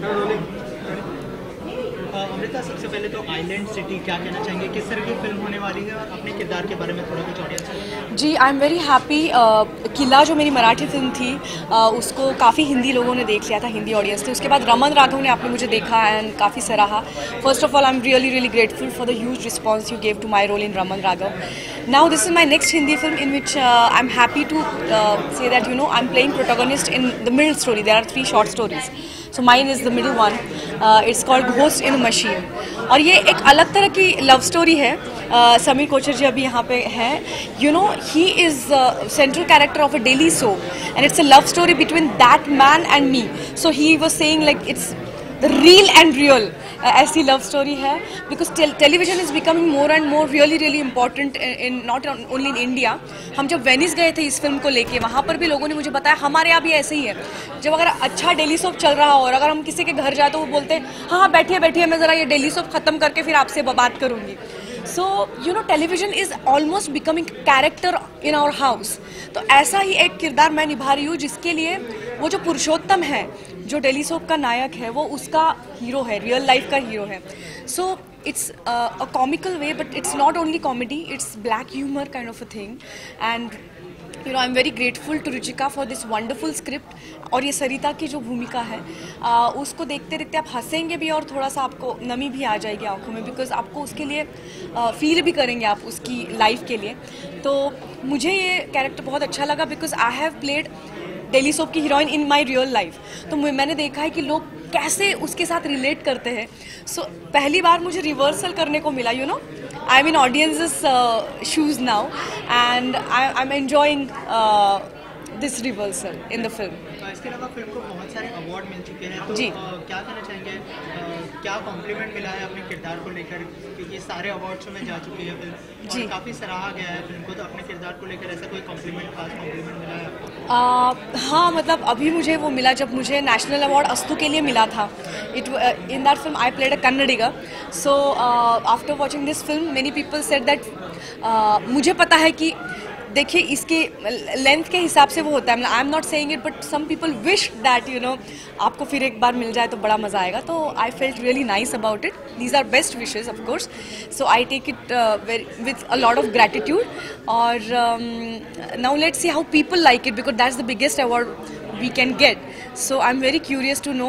No, no, no. Amrita सबसे पहले तो आइलैंड सिटी क्या कहना चाहेंगे? किस तरह की फ़िल्म होने वाली है? और अपने किरदार के बारे में थोड़ा कुछ audience ji I am very happy किला जो मेरी मराठी फ़िल्म थी uh, उसको काफ़ी हिंदी लोगों ने देख लिया था हिंदी ऑडियंस ने। उसके बाद रमन राघव ने आपने मुझे देखा एंड काफ़ी सराहा। First of all I am really really grateful for the huge response you gave to my role in Raman Raghav. Now this is my next Hindi film in which I am happy to say that you know I am playing protagonist in the middle story there are three short stories so mine is the middle one it's called ghost in machine और ये एक अलग तरह की love story है। Uh, Sameer Kochhar ji अभी यहाँ पे हैं। You know he is central character of a daily soap and it's a love story between that man and me so he was saying like it's the real and real ऐसी love story है because television is becoming more and more really really important in not only in India हम जब Venice गए थे इस film को लेके, वहाँ पर भी लोगों ने मुझे बताया, हमारे यहाँ भी ऐसे ही है। जब अगर अच्छा डेली सोप चल रहा हो और अगर हम किसी के घर जाए तो वो बोलते हैं हाँ हाँ बैठिए बैठिए, मैं ज़रा ये डेली सोप ख़त्म करके फिर आपसे बात करूँगी. So you know television is almost becoming character in our house तो ऐसा ही एक किरदार मैं निभा रही हूँ जिसके लिए वो जो पुरुषोत्तम है जो डेली सोप का नायक है वो उसका हीरो है रियल लाइफ का हीरो है। So it's a comical way but it's not only comedy it's black humour kind of a thing and you know I am very grateful to Ruchika for this wonderful script और ये सरिता की जो भूमिका है आ, उसको देखते देखते आप हंसेंगे भी और थोड़ा सा आपको नमी भी आ जाएगी आँखों में बिकॉज़ आपको उसके लिए फील भी करेंगे आप उसकी लाइफ के लिए। तो मुझे ये कैरेक्टर बहुत अच्छा लगा because I have played daily soap की heroine in my real life. तो मैंने देखा है कि लोग कैसे उसके साथ रिलेट करते हैं। सो so, पहली बार मुझे रिवर्सल करने को मिला you know I am in audience shoes now and I am enjoying this reversal in the film इसके अलावा फ़िल्म को बहुत सारे अवार्ड मिल चुके हैं। तो जी। अ, क्या कहना चाहेंगे? अ, क्या कॉम्प्लीमेंट मिला है अपने किरदार को लेकर? क्योंकि सारे अवार्ड्स में जा चुकी है फ़िल्म जी। काफ़ी सराहा गया है फ़िल्म को तो अपने किरदार को लेकर ऐसा कोई कॉम्प्लीमेंट खास कॉम्प्लीमेंट मिला है Uh, हाँ मतलब अभी मुझे वो मिला जब मुझे नेशनल अवार्ड अस्तु के लिए मिला था। It in that film I played a Kannadiga so after watching this film many people said that मुझे पता है कि देखिए, इसके लेंथ के हिसाब से वो होता है। I am not saying it but some people wish that you know आपको फिर एक बार मिल जाए तो बड़ा मज़ा आएगा। तो I felt really nice about it these are best wishes of course so I take it very with a lot of gratitude और now let see how people like it because that's the biggest award we can get so I am very curious to know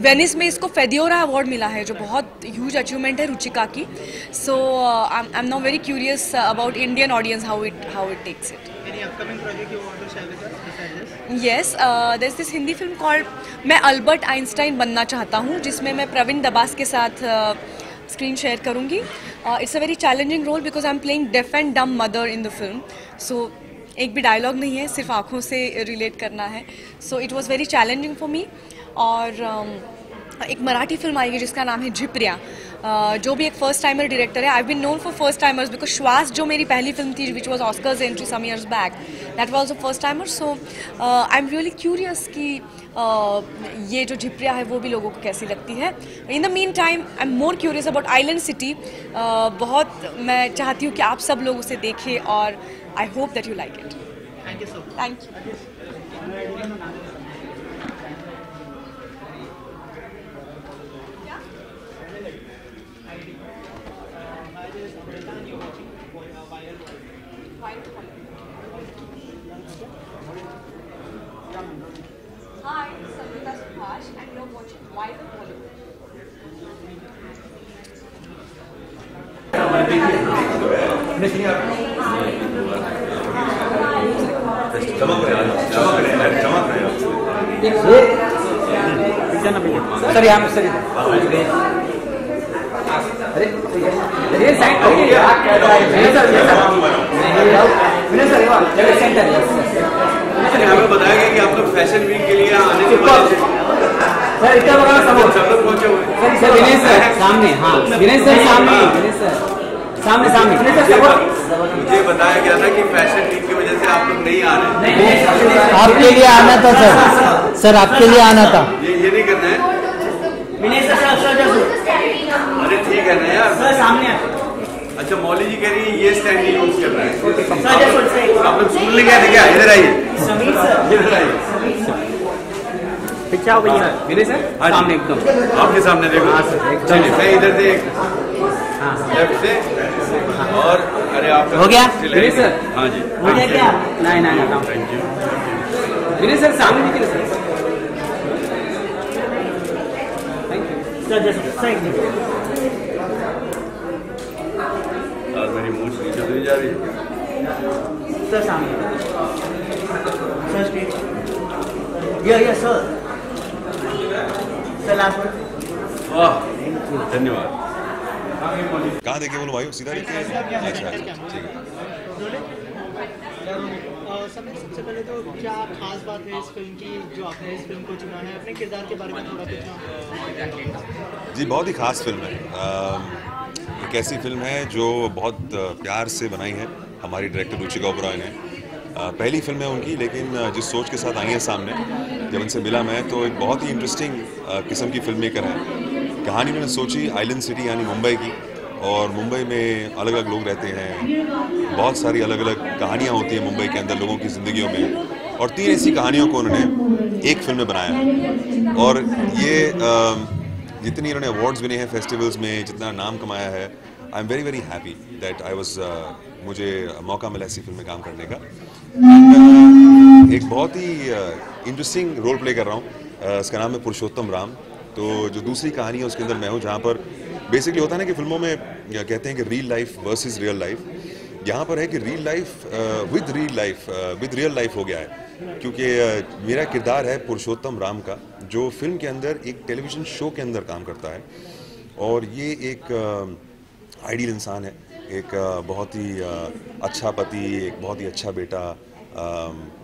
Venice में इसको फेदियोरा award मिला है जो बहुत huge achievement है रुचिका की so I am now very curious about Indian audience how it how it takes it this yes there this Hindi film called मैं Albert Einstein बनना चाहता हूँ जिसमें मैं प्रवीण दबास के साथ स्क्रीन शेयर करूँगी it's a very challenging role because I am playing deaf and dumb mother in the film so एक भी डायलॉग नहीं है सिर्फ़ आँखों से रिलेट करना है। So it was very challenging for me और um, एक मराठी फ़िल्म आएगी जिसका नाम है झिपरिया। जो भी एक फ़र्स्ट टाइमर डायरेक्टर है I been known for first timers because Shwaas जो मेरी पहली फ़िल्म थी which was Oscars entry some years back that was a first timer so I am really curious कि ये जो झिप्रिया है वो भी लोगों को कैसी लगती है। In the meantime I am more curious about island city बहुत मैं चाहती हूँ कि आप सब लोग उसे देखें और I hope that you like it. Thank you so much. Thank you. Hi, Samrita Subhash, and you're watching Why the Bollywood. Sir यहाँ सर अरे अरे है। सेंटर हमें बताया गया कि आप लोग फ़ैशन वीक के लिए आने के बाद सर इतना बड़ा समोर सब लोग पहुँचे हुए सर विनय सर सामने हाँ। विनय सर सामने विनय सर। सामने सामने। मुझे बताया गया था कि फ़ैशन वीक की वजह से आप लोग नहीं आ रहे। आपके लिए आना था सर सर आपके लिए आना था। ये ये नहीं करना है। विनय सर सर सर अरे ठीक है ना यार। सर सामने अच्छा मौली जी कह रही है ये स्टैंड यूज़ कर रहा है। आप लोग सुन लेंगे क्या क्या? इधर आइए। समीर सर। इधर आइए। पीछे आओ भैया विनय सर हाँ जी। सामने एकदम। आपके सामने देखो। हाँ सर, चलिए मैं इधर से हाँ लेफ़्ट से और अरे आप हो गया? विनय सर? हाँ जी। हो गया क्या? नहीं नहीं नहीं थैंक यू विनय सर सामने दिखे sir. Thank you sir just thank you और मेरी मूछ नीचे तो नहीं जा रही है। सर सामने। सर स्टेज या या सर सर लास्ट वन वाह धन्यवाद। कहाँ देखे बोलो भाई सीधा देखे। कैसा क्या है अच्छा कैरेक्टर अच्छा क्या ठीक है सबसे पहले तो क्या खास बात है इस फ़िल्म की, जो आपने इस फ़िल्म को चुना है? अपने किरदार के बारे में थोड़ा जी, बहुत ही खास फ़िल्म है। एक ऐसी फ़िल्म है जो बहुत प्यार से बनाई है। हमारी डायरेक्टर रुचिका ओबराय ने पहली फ़िल्म है उनकी, लेकिन जिस सोच के साथ आई है सामने, जब उनसे मिला मैं तो एक बहुत ही इंटरेस्टिंग किस्म की फ़िल्म मेकर है। कहानी उन्होंने सोची आइलैंड सिटी यानी मुंबई की। और मुंबई में अलग अलग लोग रहते हैं। बहुत सारी अलग अलग कहानियाँ होती हैं मुंबई के अंदर लोगों की ज़िंदगियों में। और तीन ऐसी कहानियों को उन्होंने एक फ़िल्म में बनाया। और ये जितनी इन्होंने अवार्ड्स मिले हैं फेस्टिवल्स में जितना नाम कमाया है I am very very happy that I was मुझे मौका मिला ऐसी फ़िल्म में काम करने का। And, uh, एक बहुत ही इंटरेस्टिंग रोल प्ले कर रहा हूँ। uh, इसका नाम है पुरुषोत्तम राम। तो जो दूसरी कहानी है उसके अंदर मैं हूँ जहाँ पर बेसिकली होता है ना कि फ़िल्मों में या कहते हैं कि real life versus real life यहाँ पर है कि real life with real life with real life हो गया है। क्योंकि uh, मेरा किरदार है पुरुषोत्तम राम का जो फ़िल्म के अंदर एक टेलीविज़न शो के अंदर काम करता है। और ये एक आइडियल इंसान है। एक अ, बहुत ही अच्छा पति एक बहुत ही अच्छा बेटा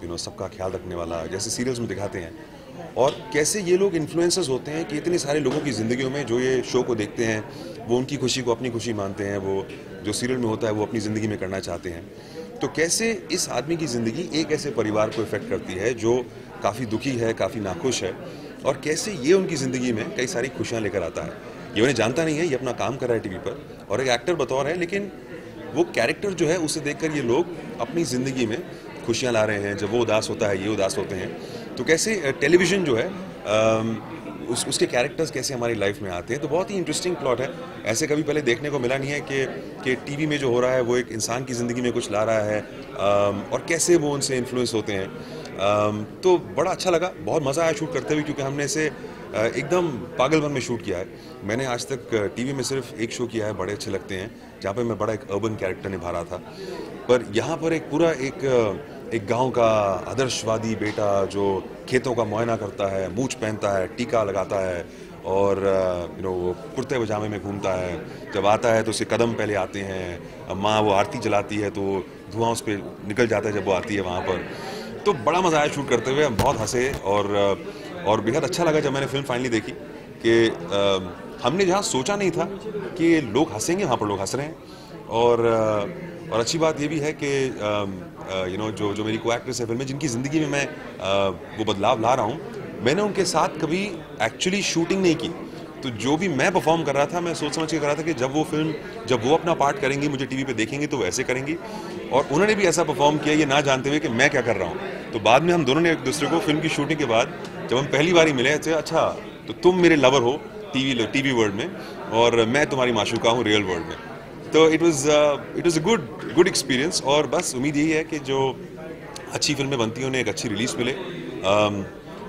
यू नो सबका ख्याल रखने वाला जैसे सीरियल्स में दिखाते हैं। और कैसे ये लोग इन्फ्लुएंसर्स होते हैं कि इतने सारे लोगों की ज़िंदगियों में जो ये शो को देखते हैं वो उनकी खुशी को अपनी खुशी मानते हैं, वो जो सीरियल में होता है, वो अपनी ज़िंदगी में करना चाहते हैं। तो कैसे इस आदमी की ज़िंदगी एक ऐसे परिवार को इफ़ेक्ट करती है, जो काफ़ी दुखी है, काफ़ी नाखुश है, और कैसे ये उनकी ज़िंदगी में कई सारी खुशियाँ लेकर आता है? ये उन्हें जानता नहीं है, ये अपना काम कर रहा है टीवी पर, और एक एक्टर बतौर है, लेकिन वो कैरेक्टर जो है, उसे देखकर ये लोग अपनी ज़िंदगी में खुशियाँ ला रहे हैं, जब वो उदास होता है, ये उदास होते हैं। तो कैसे टेलीविज़न जो है उस, उसके कैरेक्टर्स कैसे हमारी लाइफ में आते हैं तो बहुत ही इंटरेस्टिंग प्लॉट है। ऐसे कभी पहले देखने को मिला नहीं है कि कि टीवी में जो हो रहा है, वो एक इंसान की ज़िंदगी में कुछ ला रहा है और कैसे वो उनसे इन्फ्लुएंस होते हैं। तो बड़ा अच्छा लगा, बहुत मज़ा आया शूट करते हुए, क्योंकि हमने इसे एकदम पागलपन में शूट किया है। मैंने आज तक टीवी में सिर्फ़ एक शो किया है, बड़े अच्छे लगते हैं, जहाँ पर मैं बड़ा एक अर्बन कैरेक्टर निभा रहा था। पर यहाँ पर एक पूरा एक एक गाँव का आदर्शवादी बेटा जो खेतों का मुआयना करता है, मूछ पहनता है, टीका लगाता है और यू नो वो कुर्ते पजामे में घूमता है। जब आता है तो उसके कदम पहले आते हैं माँ वो आरती जलाती है तो धुआँ उस पर निकल जाता है जब वो आती है वहाँ पर। तो बड़ा मज़ा आया शूट करते हुए, हम बहुत हंसे और और बेहद अच्छा लगा जब मैंने फ़िल्म फाइनली देखी कि हमने जहाँ सोचा नहीं था कि लोग हंसेंगे, वहाँ पर लोग हंस रहे हैं और और अच्छी बात ये भी है कि यू नो जो जो मेरी को एक्ट्रेस है फ़िल्म जिनकी ज़िंदगी में मैं अ, वो बदलाव ला रहा हूँ मैंने उनके साथ कभी एक्चुअली शूटिंग नहीं की। तो जो भी मैं परफॉर्म कर रहा था मैं सोच समझ के कर रहा था कि जब वो फ़िल्म जब वो अपना पार्ट करेंगी मुझे टीवी पे देखेंगे तो वैसे करेंगी। और उन्होंने भी ऐसा परफॉर्म किया ये ना जानते हुए कि मैं क्या कर रहा हूँ। तो बाद में हम दोनों ने एक दूसरे को फ़िल्म की शूटिंग के बाद जब हम पहली बार ही मिले थे अच्छा तो तुम मेरे लवर हो टीवी टीवी वर्ल्ड में और मैं तुम्हारी माशूका हूँ रियल वर्ल्ड में। तो it was it was a good good experience और बस उम्मीद यही है कि जो अच्छी फ़िल्में बनती हैं उन्हें एक अच्छी रिलीज़ मिले।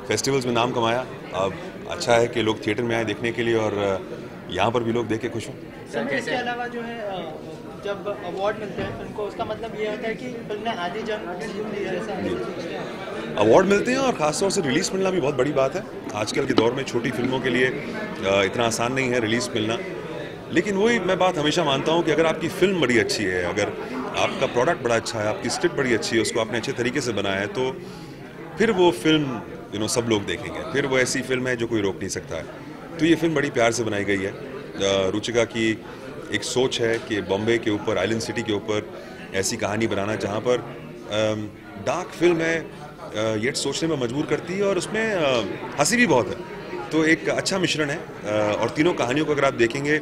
फेस्टिवल्स में नाम कमाया। अब अच्छा है कि लोग थिएटर में आए देखने के लिए और uh, यहाँ पर भी लोग देख के खुश हों। इसके अलावा जो है जब अवार्ड मिलते हैं फ़िल्म उसका मतलब ये होता है कि फ़िल्म ने आधी जंग जीत ली ऐसा अवार्ड मिलते हैं और ख़ासतौर से रिलीज़ मिलना भी बहुत बड़ी बात है। आजकल के दौर में छोटी फ़िल्मों के लिए इतना आसान नहीं है रिलीज़ मिलना। लेकिन वही मैं बात हमेशा मानता हूँ कि अगर आपकी फ़िल्म बड़ी अच्छी है अगर आपका प्रोडक्ट बड़ा अच्छा है आपकी स्क्रिप्ट बड़ी अच्छी है उसको आपने अच्छे तरीके से बनाया है तो फिर वो फ़िल्म यू नो सब लोग देखेंगे। फिर वो ऐसी फ़िल्म है जो कोई रोक नहीं सकता। है तो ये फ़िल्म बड़ी प्यार से बनाई गई है। रुचिका की एक सोच है कि बॉम्बे के ऊपर आइलैंड सिटी के ऊपर ऐसी कहानी बनाना जहाँ पर डार्क फ़िल्म है अ, ये सोचने में मजबूर करती है और उसमें हँसी भी बहुत है। तो एक अच्छा मिश्रण है। और तीनों कहानियों को अगर आप देखेंगे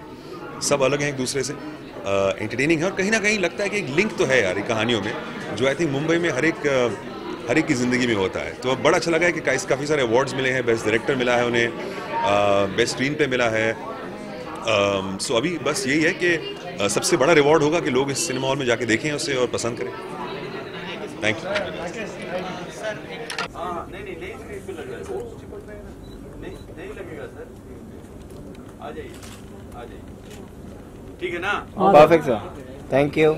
सब अलग हैं एक दूसरे से। एंटरटेनिंग है और कहीं ना कहीं लगता है कि एक लिंक तो है यार ये कहानियों में, जो आई थिंक मुंबई में हर एक हर एक की ज़िंदगी में होता है। तो बड़ा अच्छा लगा है कि काफ़ी सारे अवार्ड्स मिले हैं बेस्ट डायरेक्टर मिला है उन्हें बेस्ट स्क्रीन पे मिला है। सो अभी बस यही है कि सबसे बड़ा रिवॉर्ड होगा कि लोग इस सिनेमा हॉल में जाके देखें उसे और पसंद करें। थैंक यू है सर। आ जाइए आ जाइए। ठीक है ना Perfect, sir. Thank you.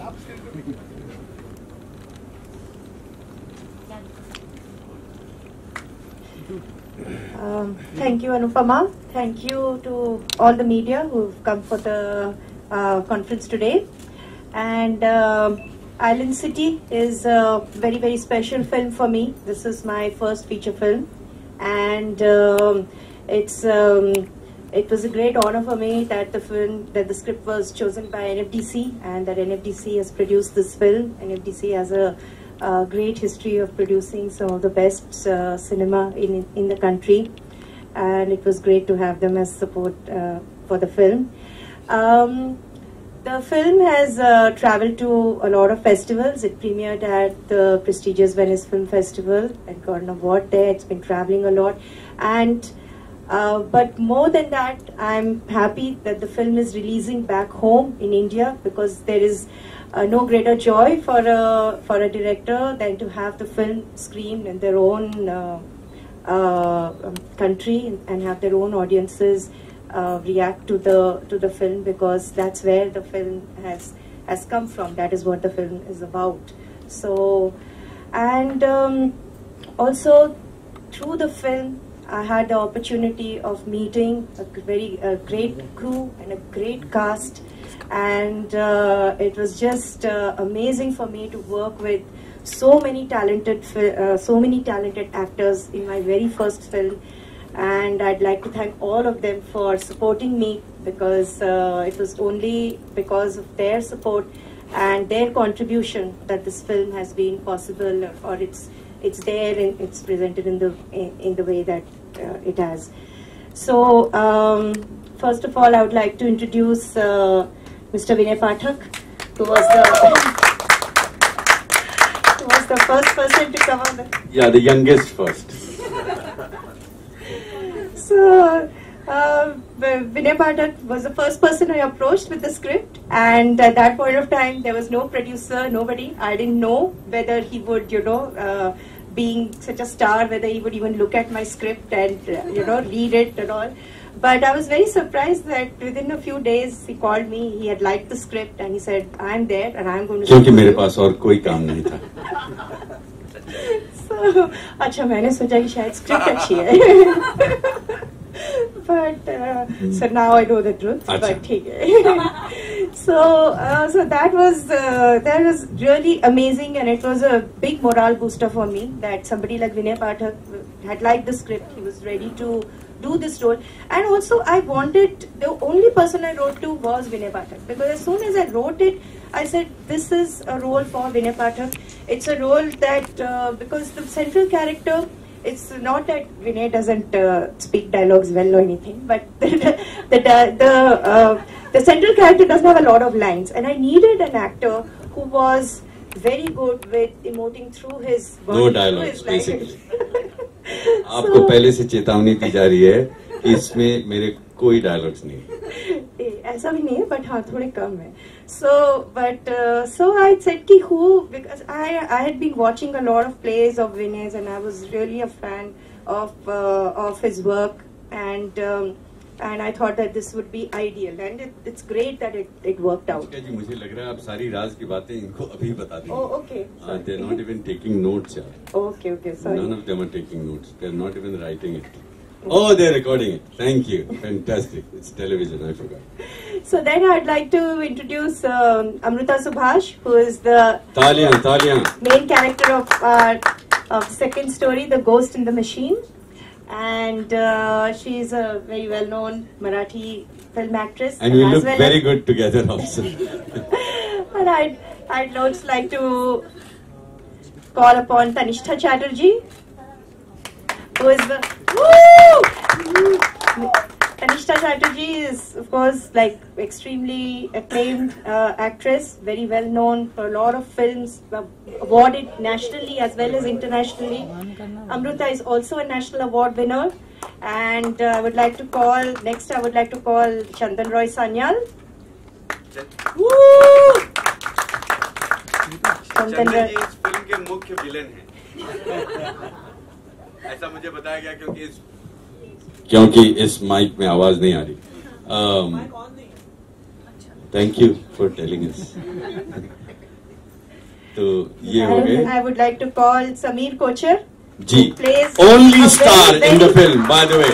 Um, Thank you, Anupama. Thank you to all the media who've come for the uh, conference today. And um Island City is a very, very special film for me. This is my first feature film, and um, it's um, it was a great honor for me that the film that the script was chosen by NFDC and that NFDC has produced this film. NFDC has a, great history of producing some of the best uh, cinema in in the country, and it was great to have them as support uh, for the film. Um, the film has uh, traveled to a lot of festivals. It premiered at the prestigious Venice Film Festival and got an award there. It's been traveling a lot, and uh, but more than that, I'm happy that the film is releasing back home in India because there is uh, no greater joy for a for a director than to have the film screened in their own uh, uh, um, country and have their own audiences uh, react to the to the film because that's where the film has has come from. That is what the film is about. So, and um, also through the film, I had the opportunity of meeting a very a great crew and a great cast, and uh, it was just uh, amazing for me to work with so many talented uh, so many talented actors in my very first film. And I'd like to thank all of them for supporting me because uh, it was only because of their support and their contribution that this film has been possible or it's it's there and it's presented in the in, in the way that it has. So um, first of all, I would like to introduce uh, Mr. Vinay Pathak, who was the who was the first person to come on the Yeah, the youngest first. So, uh, Vinay Pathak was the first person I approached with the script, and at that point of time, there was no producer, nobody. I didn't know whether he would, you know, uh, being such a star, whether he would even look at my script and, uh, you know, read it and all. But I was very surprised that within a few days he called me. He had liked the script and he said, "I'm there and I'm going to." क्योंकि shoot मेरे you." पास और कोई काम नहीं था So, अच्छा मैंने सोचा कि शायद स्क्रिप्ट अच्छी है but uh, so now I know the truth अच्छा। but ठीक है so uh, so that was uh, that was really amazing and it was a big morale booster for me that somebody like Vinay Pathak had liked the script. He was ready to do this role. And also I wanted the only person I wrote to was Vinay Pathak. Because as soon as I wrote it I said this is a role for Vinay Pathak. It's a role that uh, because the central character it's not that Vinay doesn't uh, speak dialogues well or anything, but the the the, uh, the central character doesn't have a lot of lines, and I needed an actor who was very good with emoting through his no body, through dialogues his lines. Basically आपको पहले से चेतावनी दी जा रही है कि इसमें मेरे कोई डायलॉग्स नहीं है। ए, ऐसा भी नहीं है बट हाँ थोड़े कम है। So but so I said कि who because I I had been watching a lot of plays of विनेज and I was really a fan of of his work and and I thought that this would be ideal and it, it's great that it, it worked out. क्या जी मुझे लग रहा है आप सारी राज की बातें इनको अभी बता देंगे Oh, okay. They are not even taking notes यार Okay, okay, sorry. None of them are taking notes. They're not even writing it. Oh, they're recording it. Thank you. Fantastic. It's television. I forgot. So then I'd like to introduce um, Amrita Subhash, who is the Taliyan, Taliyan. main character of uh, of second story, The Ghost in the Machine, and uh, she's a very well-known Marathi film actress. And we look well very as- good together also. And I'd I'd also like to call upon Tanishtha Chatterjee, who is the Woo! Tanishta Chatterjee is, of course, like extremely acclaimed uh, actress, very well known for a lot of films, uh, awarded nationally as well as internationally. Amruta is also a national award winner. And uh, I would like to call, next I would like to call Chandan Roy Sanyal. Woo! Chandan Chandan Roy. जी इस film के मुख्य villain हैं ऐसा मुझे बताया गया क्योंकि इस क्योंकि इस माइक में आवाज़ नहीं आ रही। थैंक यू फॉर टेलिंग तो ये हो गए। I would like to call Sameer Kochhar ji. Only star in the film by the way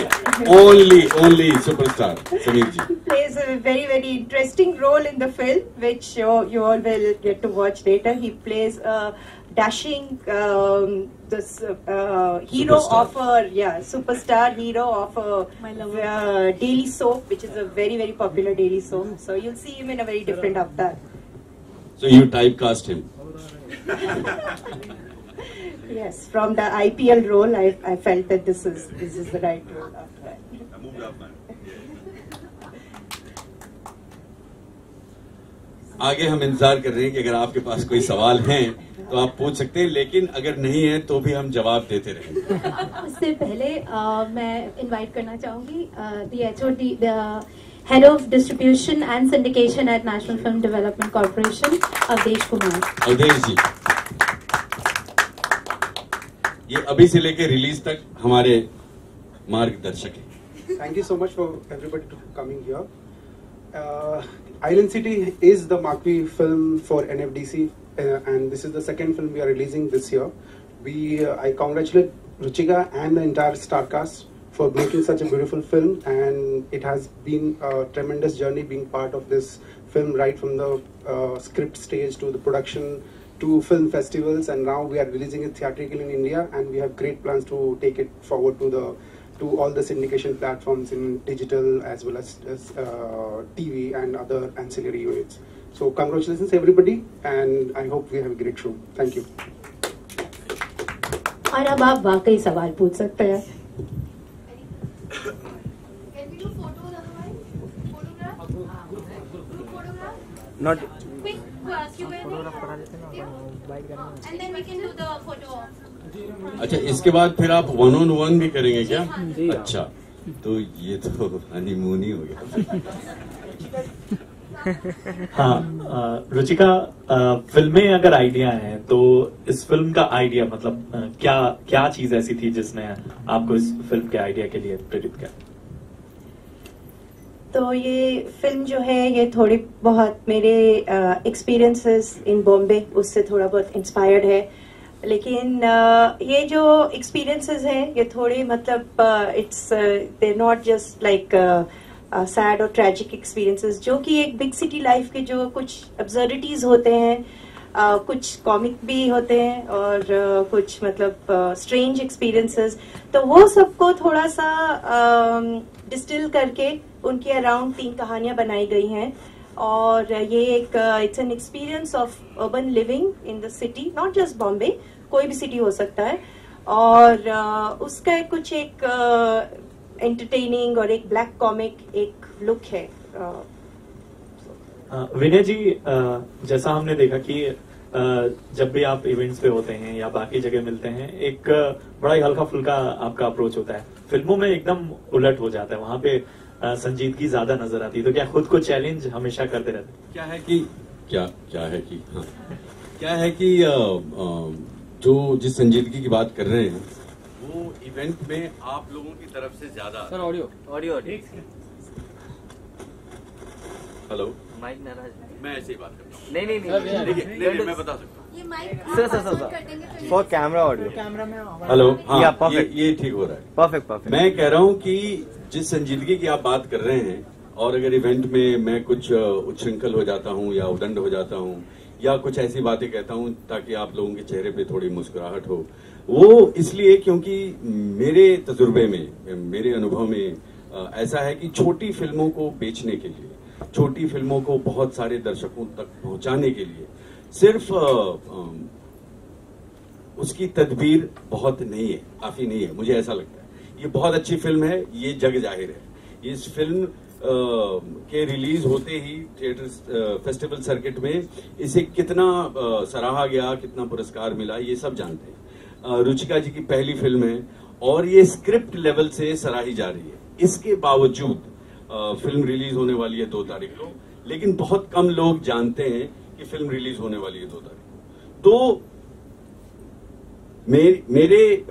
only only superstar Sameer ji plays a very very interesting role in the film which you all will get to watch later he plays a dashing um, this uh, hero Superstar. of a yeah superstar hero of a uh, daily soap, which is a very very popular daily soap. So you'll see him in a very different avatar. So you type cast him Yes, from the IPL role, I, I felt that this is this is the right role. After आगे हम इंतज़ार कर रहे हैं कि अगर आपके पास कोई सवाल हैं तो आप पूछ सकते हैं लेकिन अगर नहीं है तो भी हम जवाब देते रहेंगे उससे पहले अ, मैं इनवाइट करना चाहूँगी the H O D head of distribution and syndication at National Film Development Corporation Avdhesh Kumar Avdhesh ji ये अभी से लेकर रिलीज़ तक हमारे मार्गदर्शक हैं। So much for everybody to coming here. Uh, Island City is the marquee film for NFDC, uh, and this is the second film we are releasing this year. We uh, I congratulate Ruchika and the entire star cast for making such a beautiful film, and it has been a tremendous journey being part of this film right from the uh, script stage to the production to film festivals, and now we are releasing it theatrically in India, and we have great plans to take it forward to the to all the syndication platforms in digital as well as, as uh, TV and other ancillary units. So congratulations everybody, and I hope we have a great show. Thank you. और अब आप वाकई सवाल पूछ सकते हैं Quick uh? And then we can do the photo अच्छा इसके बाद फिर आप वन ऑन वन भी करेंगे क्या अच्छा तो ये तो हनीमून ही हो गया हाँ रुचिका फ़िल्में अगर आइडिया है तो इस फ़िल्म का आइडिया मतलब अ, क्या क्या चीज़ ऐसी थी जिसने आपको इस फ़िल्म के आइडिया के लिए प्रेरित किया? तो ये फ़िल्म जो है ये थोड़ी बहुत मेरे एक्सपीरियंसेस इन बॉम्बे उससे थोड़ा बहुत इंस्पायर्ड है। लेकिन ये जो एक्सपीरियंसेस हैं ये थोड़े मतलब it's they not just like sad और ट्रेजिक एक्सपीरियंसेस जो कि एक बिग सिटी लाइफ के जो कुछ एब्जर्डिटीज होते हैं अ, कुछ कॉमिक भी होते हैं और अ, कुछ मतलब स्ट्रेंज uh, एक्सपीरियंसेस तो वो सबको थोड़ा सा डिस्टिल करके उनके अराउंड तीन कहानियाँ बनाई गई हैं। और ये एक it's an experience of urban living in the city not just Bombay कोई भी सिटी हो सकता है। और अ, उसका कुछ एक एंटरटेनिंग और एक ब्लैक कॉमिक एक लुक है अ, अ, विनय जी जैसा हमने देखा कि जब भी आप इवेंट्स पे होते हैं या बाकी जगह मिलते हैं एक बड़ा ही हल्का फुल्का आपका अप्रोच होता है। फ़िल्मों में एकदम उलट हो जाता है वहाँ पे संजीदगी ज़्यादा नज़र आती है। तो क्या खुद को चैलेंज हमेशा करते रहते हैं? क्या है कि क्या क्या है कि हाँ। क्या है कि अ, अ, जो जिस संजीदगी की बात कर रहे हैं वो इवेंट में आप लोगों की तरफ़ से ज़्यादा sir audio audio audio hello mike नाराज़ मैं ऐसे ही बात करता हूँ। नहीं नहीं नहीं देखिए नहीं नहीं मैं बता सकता हूँ। सर सर सर फिर कैमरा ऑडियो कैमरा में हेलो हाँ। या, ये, ठीक हो रहा है। परफेक्ट परफेक्ट मैं कह रहा हूँ कि जिस संजीदगी की आप बात कर रहे हैं और अगर इवेंट में मैं कुछ उच्छृंखल हो जाता हूँ या उदंड हो जाता हूँ या कुछ ऐसी बातें कहता हूँ ताकि आप लोगों के चेहरे पे थोड़ी मुस्कुराहट हो। वो इसलिए क्योंकि मेरे तजुर्बे में मेरे अनुभव में ऐसा है कि छोटी फ़िल्मों को बेचने के लिए छोटी फ़िल्मों को बहुत सारे दर्शकों तक पहुँचाने के लिए सिर्फ़ अ, अ, उसकी तदबीर बहुत नहीं है काफ़ी नहीं है मुझे ऐसा लगता है। ये बहुत अच्छी फ़िल्म है ये जग ज़ाहिर है। इस फ़िल्म के रिलीज़ होते ही थिएटर फेस्टिवल सर्किट में इसे कितना सराहा गया कितना पुरस्कार मिला ये सब जानते हैं। रुचिका जी की पहली फ़िल्म है और ये स्क्रिप्ट लेवल से सराही जा रही है। इसके बावजूद फ़िल्म रिलीज़ होने वाली है दो तारीख को लेकिन बहुत कम लोग जानते हैं कि फ़िल्म रिलीज़ होने वाली है दो तारीख को। तो मेरे, मेरे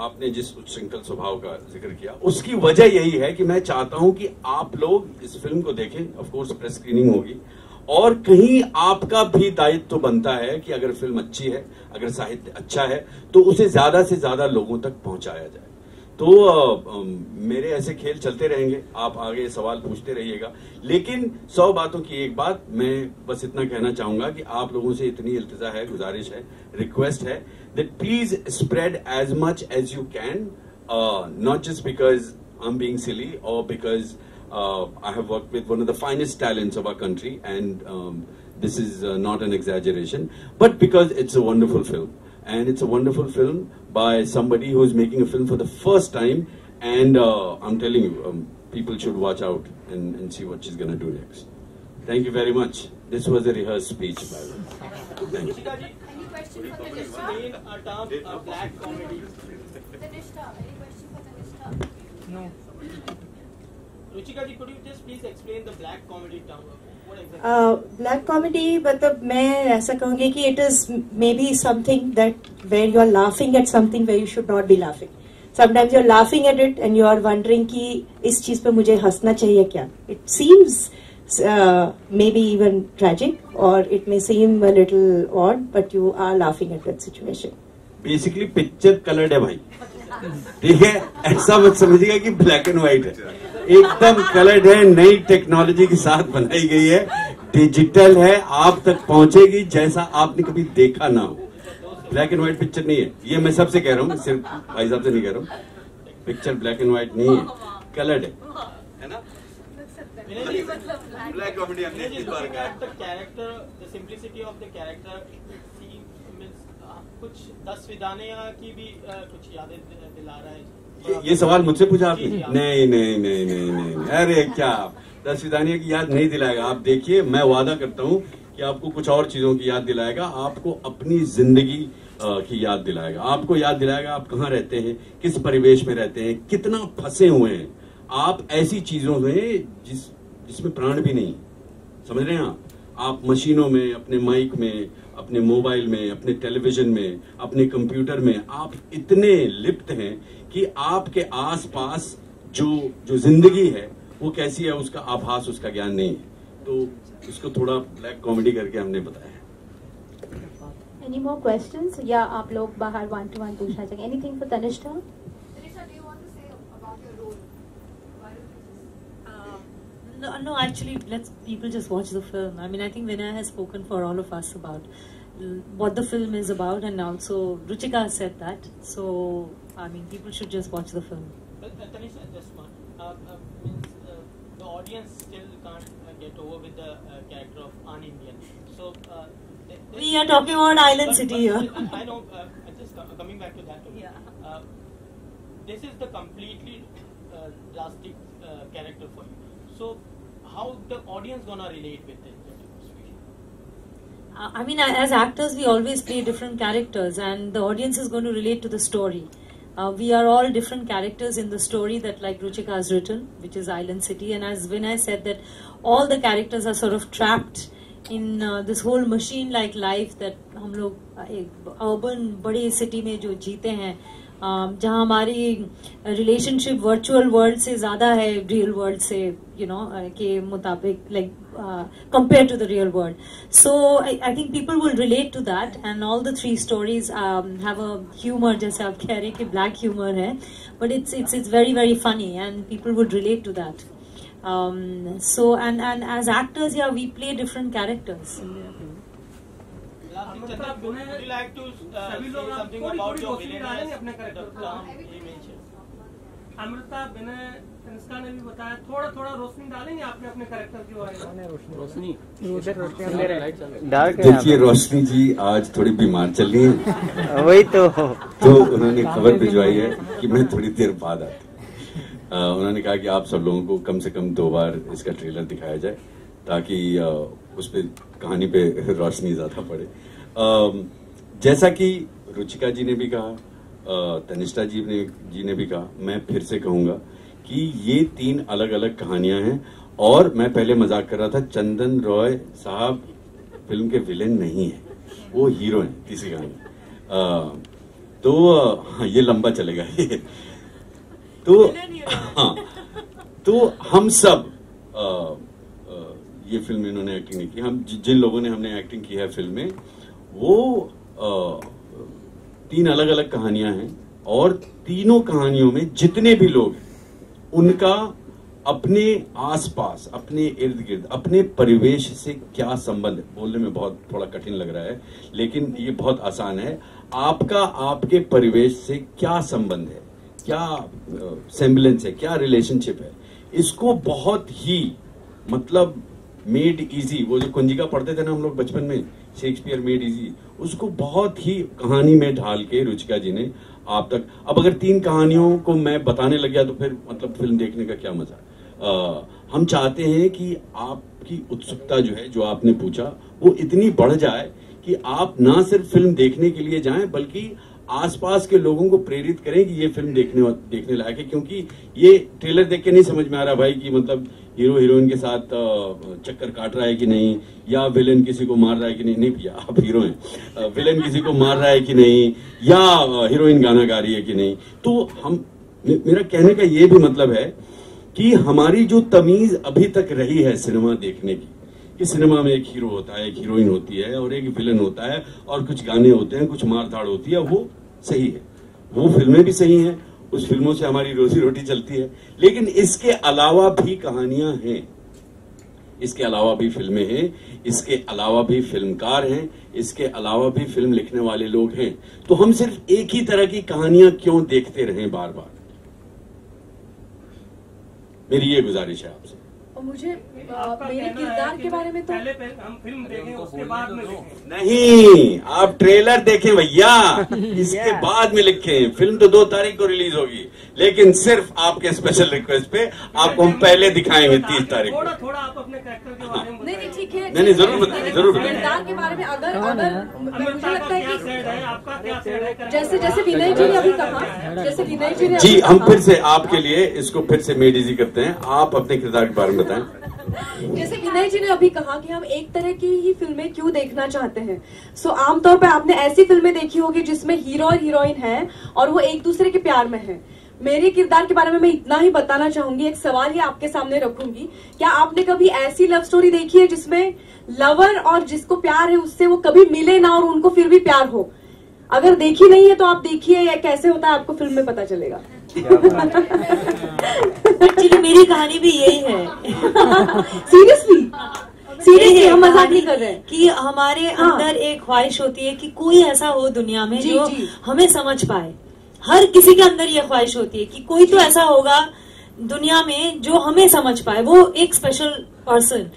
आपने जिस उच्छृंखल स्वभाव का ज़िक्र किया उसकी वजह यही है कि मैं चाहता हूँ कि आप लोग इस फ़िल्म को देखें। ऑफ़ कोर्स प्रेस स्क्रीनिंग होगी। और कहीं आपका भी दायित्व तो बनता है कि अगर फ़िल्म अच्छी है अगर साहित्य अच्छा है तो उसे ज़्यादा से ज़्यादा लोगों तक पहुँचाया जाए। तो अम, मेरे ऐसे खेल चलते रहेंगे। आप आगे सवाल पूछते रहिएगा। लेकिन सौ बातों की एक बात मैं बस इतना कहना चाहूँगा कि आप लोगों से इतनी इल्तजा है गुजारिश है रिक्वेस्ट है that please spread as much as you can, uh, not just because I'm being silly or because uh, I have worked with one of the finest talents of our country, and um, this is uh, not an exaggeration, but because it's a wonderful film. And it's a wonderful film by somebody who is making a film for the first time, and uh, I'm telling you, um, people should watch out and, and see what she's going to do next. Thank you very much. This was a rehearsed speech, by the way. Thank you. Question for Tanisha? explain a term, a black comedy? Tanisha, any question for Tanisha? No. Ruchika ji, could you just please explain the black comedy term? Black comedy मतलब मैं ऐसा कहूँगी कि it is may be something that where you are laughing at something where you should not be laughing sometimes you are laughing at it and you are wondering कि इस चीज़ पे मुझे हंसना चाहिए क्या it seems may be even tragic और it may seem a little odd but you are laughing at that situation basically picture coloured है भाई। ठीक है? ऐसा मत समझिएगा कि ब्लैक एंड व्हाइट है। एकदम कलर्ड है, नई टेक्नोलॉजी के साथ बनाई गई है। डिजिटल है, आप तक पहुंचेगी जैसा आपने कभी देखा ना हो। ब्लैक एंड व्हाइट पिक्चर नहीं है। ये मैं सबसे कह रहा हूँ, सिर्फ़ भाई साहब से नहीं कह रहा हूँ। पिक्चर ब्लैक एंड व्हाइट नहीं है। कलर्ड है है ना Vinay ji, ब्लैक कॉमेडी हमने इस बार का of the character, it seems, means, uh, कुछ दस विदानिया की भी कुछ यादें दिला रहा है। ये, ये सवाल मुझसे पूछा आपने? नहीं नहीं नहीं नहीं नहीं। अरे क्या दस विदानिया की याद नहीं दिलाएगा। आप देखिए मैं वादा करता हूँ कि आपको कुछ और चीज़ों की याद दिलाएगा। आपको अपनी ज़िंदगी की याद दिलाएगा। आपको याद दिलाएगा आप कहाँ रहते हैं किस परिवेश में रहते हैं कितना फंसे हुए हैं। आप ऐसी चीज़ों में जिस जिसमें प्राण भी नहीं। समझ रहे हैं आप? आप मशीनों में, अपने माइक में, अपने मोबाइल में, अपने टेलीविज़न में, अपने कंप्यूटर में, आप इतने लिप्त हैं कि आपके आसपास जो जो ज़िंदगी है, वो कैसी है, उसका आभास, उसका ज्ञान नहीं है। तो इसको थोड़ा ब्लैक कॉमेडी करके हमने बताया। Any more questions? या आप लोग बाहर वन टू वन पूछना चाहेंगे? Anything for Tannishtha No, no, actually, let's people just watch the film. I mean, I think Vinay has spoken for all of us about what the film is about, and also Ruchika has said that. So, I mean, people should just watch the film. But, uh, Tanisha, just one. Uh, uh, means, uh, the audience still can't uh, get over with the uh, character of un-Indian. So, uh, they- they- We are talking about Island But- City but here. I I know. Uh, I just coming back to that. Uh, this is the completely uh, drastic uh, character for you. So, how the audience gonna relate with it? Uh, I mean, as actors, we always play different characters, and the audience is going to relate to the story. Uh, we are all different characters in the story that, like Ruchika has written, which is Island City, and as Vinay said, that all the characters are sort of trapped in uh, this whole machine-like life that लोग uh, एक urban बड़ी city जो जीते हैं um, जहाँ हमारी relationship virtual world से ज़्यादा है रियल वर्ल्ड से यू नो के मुताबिक like compare to the real world so I think people will relate to that and all the three stories have a humour जैसे आप कह रहे हैं कि ब्लैक ह्यूमर है but it's it's it's very very funny and people would relate to that so and and as actors या we play different characters Like uh, सभी लोग अपने? अमृता विनय तनिष्का ने भी बताया थोड़ा थोड़ा रोशनी डालेंगे आपने अपने कैरेक्टर के बारे में रोशनी? देखिए रोशनी जी आज थोड़ी बीमार चल रही है। वही तो। तो उन्होंने खबर भिजवाई है कि मैं थोड़ी देर बाद आती उन्होंने कहा कि आप सब लोगों को कम से कम दो बार इसका ट्रेलर दिखाया जाए ताकि उस पर कहानी पे रोशनी ज़्यादा पड़े। जैसा कि रुचिका जी ने भी कहा तनिष्ठा जी ने जी ने भी कहा मैं फिर से कहूँगा कि ये तीन अलग अलग कहानियाँ हैं और मैं पहले मज़ाक कर रहा था चंदन रॉय साहब फ़िल्म के विलेन नहीं है वो हीरो हैं तीसरी कहानी। तो हाँ, ये लंबा चलेगा। ये तो हाँ तो हम सब अ, अ, ये फ़िल्म इन्होंने एक्टिंग नहीं की। हम जिन लोगों ने हमने एक्टिंग की है फ़िल्म में वो तीन अलग अलग कहानियाँ हैं और तीनों कहानियों में जितने भी लोग हैं, उनका अपने आसपास, अपने इर्द गिर्द अपने परिवेश से क्या संबंध है? बोलने में बहुत, थोड़ा कठिन लग रहा है, लेकिन ये बहुत आसान है। आपका, आपके परिवेश से क्या संबंध है? क्या सेम्बलेंस है? क्या रिलेशनशिप है? इसको बहुत ही मतलब मेड इजी वो जो कुंजिका पढ़ते थे ना हम लोग बचपन में शेक्सपियर मेड इजी उसको बहुत ही कहानी में ढाल के रुचिका जी ने आप तक अब अगर तीन कहानियों को मैं बताने लग गया तो फिर मतलब फ़िल्म देखने का क्या मज़ा? आ, हम चाहते हैं कि आपकी उत्सुकता जो है जो आपने पूछा वो इतनी बढ़ जाए कि आप ना सिर्फ़ फ़िल्म देखने के लिए जाएँ बल्कि आसपास के लोगों को प्रेरित करें कि ये फ़िल्म देखने देखने लायक है, क्योंकि ये ट्रेलर देख के नहीं समझ में आ रहा भाई कि मतलब हीरो हीरोइन के साथ चक्कर काट रहा है कि नहीं, या विलेन किसी को मार रहा है कि नहीं। नहीं भैया, आप हीरो हैं। विलेन किसी को मार रहा है कि नहीं, या हीरोइन गाना गा रही है कि नहीं। तो हम मेरा कहने का ये भी मतलब है कि हमारी जो तमीज अभी तक रही है सिनेमा देखने की, कि सिनेमा में एक हीरो होता है, एक हीरोइन होती है, और एक विलन होता है, और कुछ गाने होते हैं, कुछ मारधाड़ होती है, वो सही है। वो फ़िल्में भी सही हैं, उस फ़िल्मों से हमारी रोजी रोटी चलती है। लेकिन इसके अलावा भी कहानियाँ हैं। इसके अलावा भी फ़िल्में हैं, इसके अलावा भी फिल्मकार हैं, इसके अलावा भी फ़िल्म लिखने वाले लोग हैं। तो हम सिर्फ़ एक ही तरह की कहानियाँ क्यों देखते रहें बार बार मेरी ये गुजारिश है आपसे। और मुझे मेरे किरदार के बारे में तो पहले पहले हम फ़िल्म देखें उसके बाद में नहीं आप ट्रेलर देखें भैया। इसके बाद में लिखे। फ़िल्म तो दो तारीख को रिलीज़ होगी। लेकिन सिर्फ़ आपके स्पेशल रिक्वेस्ट पे आपको हम पहले दिखाएँगे तीस तारीख को। थोड़ा थोड़ा आप अपने कैरेक्टर के बारे में नहीं नहीं नहीं, नहीं, ज़रूर बताएँ, ज़रूर बताएँ। किरदार के बारे में अगर अगर मुझे लगता है कि जैसे जैसे विनय जी ने अभी कहा जैसे विनय जी ने जी हम फिर से आपके लिए इसको फिर से मेड इजी करते हैं। आप अपने किरदार के बारे में बताएँ। जैसे विनय जी ने अभी कहा कि हम एक तरह की ही फ़िल्में क्यों देखना चाहते हैं। सो आमतौर पर आपने ऐसी फ़िल्में देखी होगी जिसमें हीरो और हीरोइन है और वो एक दूसरे के प्यार में है। मेरे किरदार के बारे में मैं इतना ही बताना चाहूँगी एक सवाल ही आपके सामने रखूँगी। क्या आपने कभी ऐसी लव स्टोरी देखी है जिसमें लवर और जिसको प्यार है उससे वो कभी मिले ना और उनको फिर भी प्यार हो? अगर देखी नहीं है तो आप देखिए या कैसे होता है आपको फ़िल्म में पता चलेगा। एक्चुअली मेरी कहानी भी यही है। सीरियसली सीरियसली हम मज़ाक नहीं कर रहे हैं। कि हमारे हाँ। अंदर एक ख्वाहिश होती है कि कोई ऐसा हो दुनिया में जी, जो जी। हमें समझ पाए। हर किसी के अंदर ये ख्वाहिश होती है कि कोई तो ऐसा होगा दुनिया में जो हमें समझ पाए वो एक स्पेशल पर्सन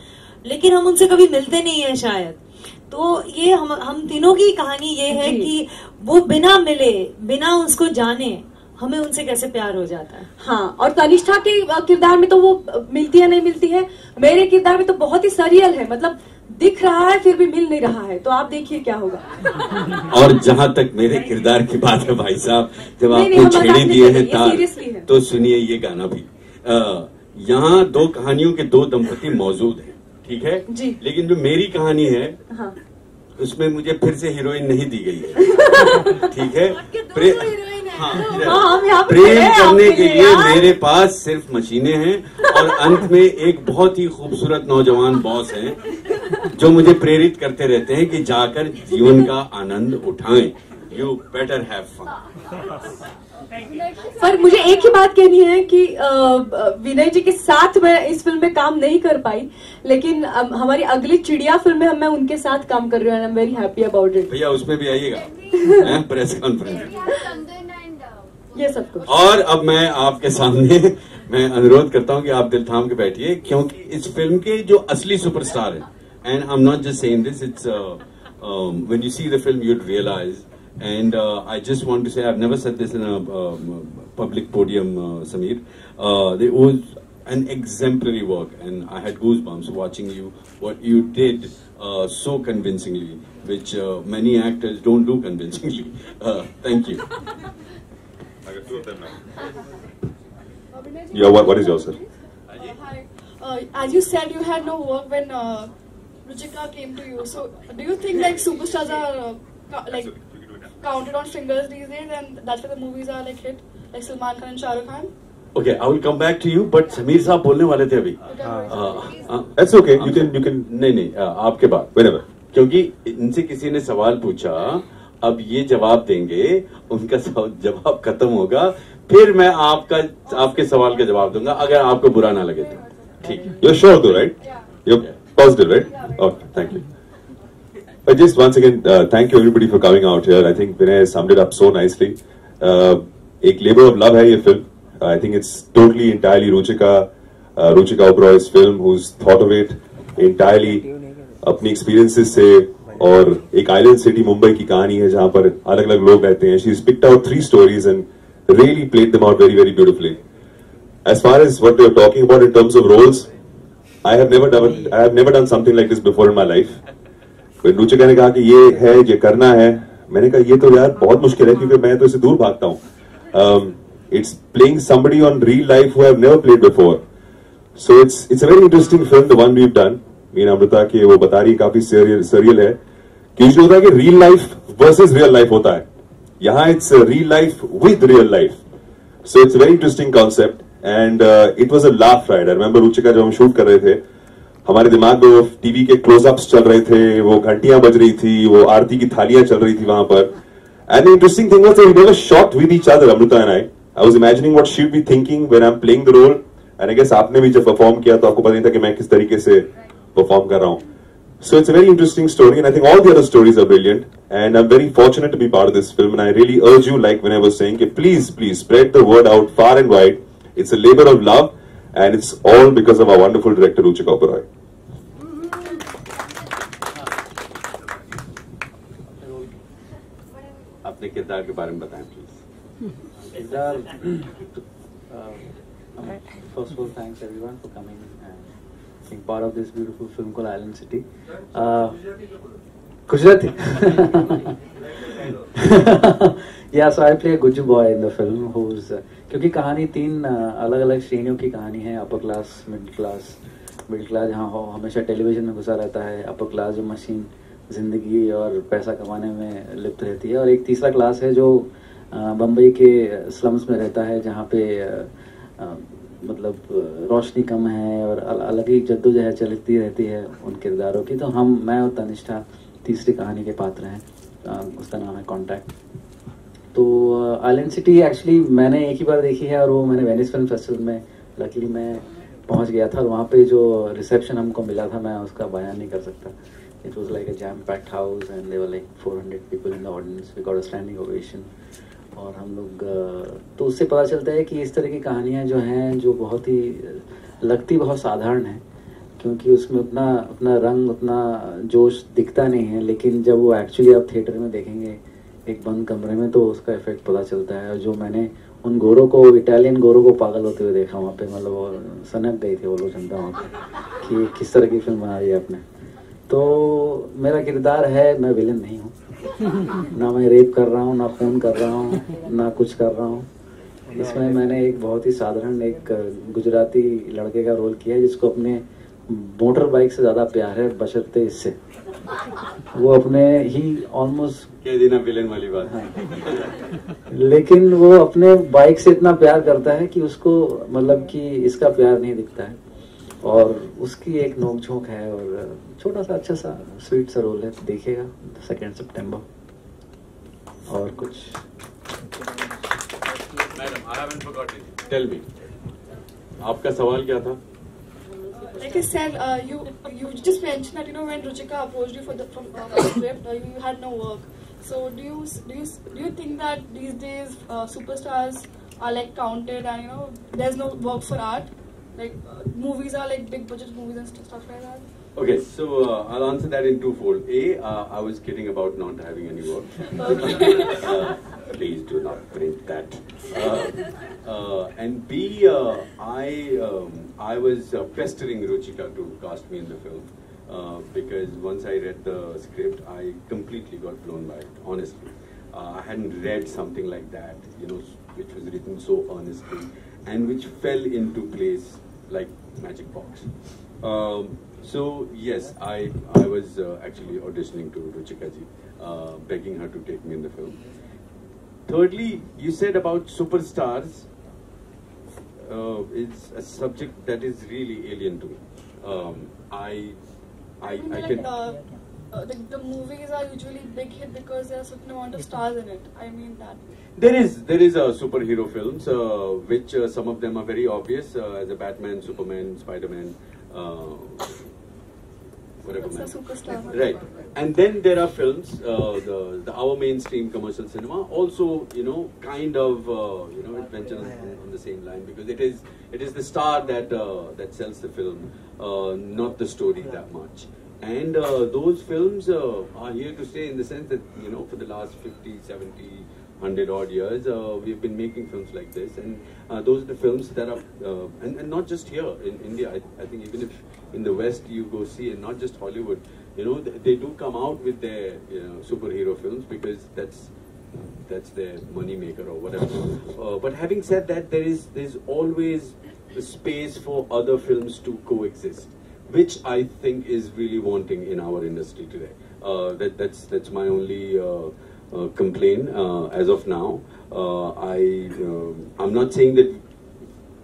लेकिन हम उनसे कभी मिलते नहीं है शायद। तो ये हम हम तीनों की कहानी ये है कि वो बिना मिले बिना उसको जाने हमें उनसे कैसे प्यार हो जाता है। हाँ और तनिष्ठा के किरदार में तो वो मिलती है नहीं मिलती है? मेरे किरदार में तो बहुत ही सरियल है। मतलब दिख रहा है फिर भी मिल नहीं रहा है। तो आप देखिए क्या होगा। और जहाँ तक मेरे किरदार की बात है भाई साहब जब हम छेड़े दिए हैं तार है। तो सुनिए ये गाना भी। यहाँ दो कहानियों के दो दंपति मौजूद हैं ठीक है? जी। लेकिन जो मेरी कहानी है हाँ। उसमें मुझे फिर से हीरोइन नहीं दी गई है। ठीक है? हाँ, हाँ, प्रेम करने के लिए लिए मेरे पास सिर्फ़ मशीनें हैं और अंत में एक बहुत ही खूबसूरत नौजवान बॉस हैं जो मुझे प्रेरित करते रहते हैं कि जाकर जीवन का आनंद उठाएँ। यू बेटर हैव फन पर मुझे एक ही बात कहनी है कि विनय जी के साथ मैं इस फ़िल्म में काम नहीं कर पाई लेकिन हमारी अगली चिड़िया फ़िल्म में हम मैं उनके साथ काम कर रही हूँ I am very happy about it भैया उसमें भी आइएगा। प्रेस कॉन्फ्रेंस ये सब कुछ। और अब मैं आपके सामने मैं अनुरोध करता हूँ की आप दिल थाम के बैठिए क्योंकि इस फ़िल्म के जो असली सुपरस्टार है and I am not just saying this it's when you see the film you'd realise and I just want to say never said this in public podium Sameer they was an exemplary work and i had goosebumps watching you you you did uh, so convincingly which uh, many actors don't do convincingly. Uh, Two of them now. Yeah, what, what is yours, sir? Hi. Uh, as you said, you had no work when uh, Ruchika came to you. So, do you think like superstars are uh, co- like counted on fingers these days, and that's why the movies are like hit, like Salman Khan and Shah Rukh Khan? Okay, I will come back to you, but Sameer साहब बोलने वाले थे अभी Uh, That's okay. You can you can नहीं नहीं uh, आपके बाद whenever. क्योंकि इनसे किसी ने सवाल पूछा अब ये जवाब देंगे उनका जवाब खत्म होगा फिर मैं आपका आपके सवाल का जवाब दूँगा अगर आपको बुरा ना लगे तो ठीक है You're sure though, right? You're positive, right? Okay, thank you. But just once again, uh, thank you everybody for coming out here. I think Vinay summed it up so nicely. Uh, एक labor of love है ये film. I think it's totally entirely Ruchika, uh, Ruchika Oberoi's film, who's thought of it entirely अपनी experiences से और एक island city Mumbai की कहानी है, जहाँ पर अलग अलग लोग रहते हैं। She picked out three stories and really played them out very very beautifully as far as what you're talking about in terms of roles I have never done I have never done something like this before in my life Ruchika ने कहा कि ये है, ये करना है, मैंने कहा, ये तो यार बहुत मुश्किल है, क्योंकि मैं तो इसे दूर भागता हूँ. It's playing somebody on real life who have never played before so it's it's a very interesting film the one we done Meena Amrita की वो बता रही काफ़ी सरियल है कि यूजुअली होता है। कि real life versus real life होता है। यहाँ it's real life with real life so it's very interesting concept and it was a laugh ride I remember Ruchika जब हम शूट कर रहे थे, हमारे दिमाग में वो टीवी के क्लोजअप्स चल रहे थे, वो घंटियाँ बज रही थी, वो आरती की थालियाँ चल रही थी वहाँ पर। And interesting thing was we never shot with each other Amrita and I I was imagining what she be thinking when I am playing the role and I guess आपने भी जब परफॉर्म किया तो आपको पता नहीं था कि मैं किस तरीके से परफॉर्म कर रहा हूं So it's a very interesting story, and I think all the other stories are brilliant. And I'm very fortunate to be part of this film, and I really urge you, like when I was saying, कि please, please spread the word out far and wide. It's a labor of love, and it's all because of our wonderful director Ruchika Oberoi. अपने किरदार के बारे में बताएं please Iqbal, uh, first of all, thanks everyone for coming and being part of this beautiful film called Island City. Uh, Gujarati. yeah, so I play a Guju boy in the film who's uh, क्योंकि कहानी तीन अलग अलग श्रेणियों की कहानी है upper class middle class middle class जहाँ हमेशा टेलीविज़न में घुसा रहता है अपर क्लास जो मशीन ज़िंदगी और पैसा कमाने में लिप्त रहती है और एक तीसरा क्लास है जो अ, बम्बई के स्लम्स में रहता है जहाँ पे मतलब रोशनी कम है और अलग ही जद्दोजहद चलती रहती है उन किरदारों की। तो हम, मैं और तनिष्ठा तीसरी कहानी के पात्र हैं। उसका नाम है कॉन्टैक्ट। तो आइलैंड सिटी एक्चुअली मैंने एक ही बार देखी है और वो मैंने वेनिस फ़िल्म फेस्टिवल में, लकीली मैं पहुँच गया था और वहाँ पे जो रिसेप्शन हमको मिला था, मैं उसका बयान नहीं कर सकता। It was like a jam packed house and there were like 400 people in the audience we got a standing ovation और हम लोग तो उससे पता चलता है कि इस तरह की कहानियाँ जो हैं, जो बहुत ही लगती बहुत साधारण है, क्योंकि उसमें उतना उतना रंग, उतना जोश दिखता नहीं है, लेकिन जब वो एक्चुअली आप थिएटर में देखेंगे, एक बंद कमरे में तो उसका इफ़ेक्ट पता चलता है। और जो मैंने उन गोरों को इटालियन गोरों को पागल होते हुए देखा वहाँ पे मतलब वो सनक गई थी, वो लोग जनता वहाँ पे, कि किस तरह की फ़िल्म बनाई है आपने। तो मेरा किरदार है, मैं विलन नहीं हूँ। ना मैं रेप कर रहा हूँ ना फ़ोन कर रहा हूँ ना कुछ कर रहा हूँ। इसमें मैंने एक बहुत ही साधारण एक गुजराती लड़के का रोल किया है जिसको अपने मोटर बाइक से ज़्यादा प्यार है बशर्ते इससे। वो अपने ही ऑलमोस्ट विलेन वाली बात। है। लेकिन वो अपने बाइक से इतना प्यार करता है कि उसको मतलब कि इसका प्यार नहीं दिखता है। और उसकी एक नोक झोंक है और छोटा सा अच्छा सा स्वीट सा रोल है तो देखिएगा सेकेंड सितंबर और कुछ madam I haven't forgotten tell me आपका सवाल क्या था Like I said, uh, you you just mentioned that you know when Ruchika approached you for the from uh, script, uh, you had no work. So do you do you do you think that these days uh, superstars are like counted and you know there's no work for art? Like uh, movies are like big budget movies and stuff like that. Okay, so uh, I'll answer that in twofold. A, uh, I was kidding about not having any work. uh, please do not print that. Uh, uh, and B, uh, I um, I was uh, pestering Ruchika to cast me in the film uh, because once I read the script, I completely got blown by it. Honestly, uh, I hadn't read something like that, you know, which was written so honestly and which fell into place like magic box. Um, so yes, I I was uh, actually auditioning to Ruchika ji, uh, begging her to take me in the film. Thirdly, you said about superstars. Uh, it's a subject that is really alien to me. Um, I I, I can. Uh, uh, the, the movies are usually big hit because there are certain amount of stars in it. I mean that. There is there is a superhero films uh, which uh, some of them are very obvious uh, as a Batman, Superman, Spider-Man, uh, whatever That's a man. superstar. Right, and then there are films, uh, the the our mainstream commercial cinema also you know kind of uh, you know it venture on, on the same line because it is it is the star that uh, that sells the film, uh, not the story that much. And uh, those films uh, are here to stay in the sense that you know for the last 50, 70, 100 odd years uh, we've been making films like this, and uh, those are the films that are uh, and, and not just here in India. I, I think even if in the West you go see, and not just Hollywood, you know, they, they do come out with their you know, superhero films because that's that's their money maker or whatever. Uh, but having said that, there is there's always space for other films to coexist, which I think is really wanting in our industry today. Uh, that that's that's my only. Uh, uh, complaint uh, as of now. Uh, I um, I'm not saying that